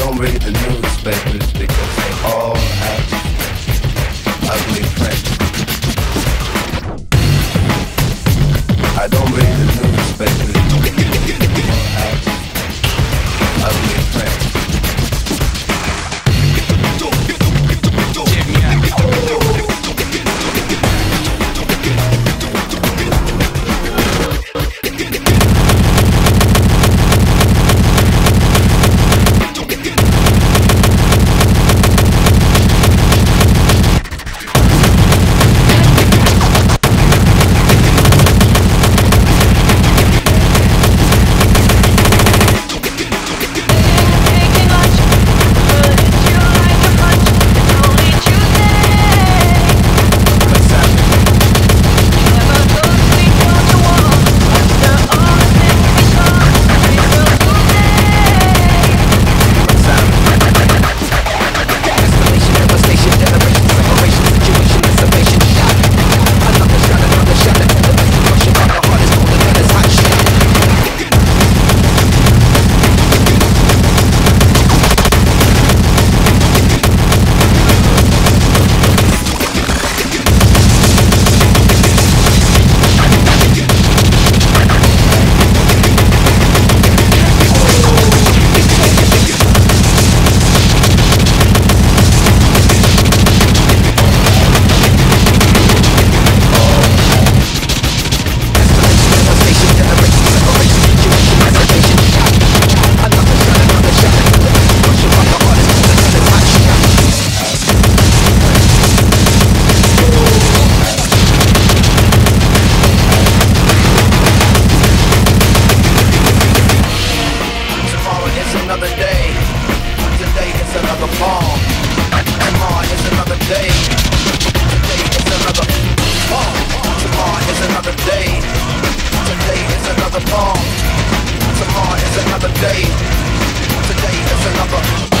don't read the newspapers because they all have ugly print. I don't read the day Today is another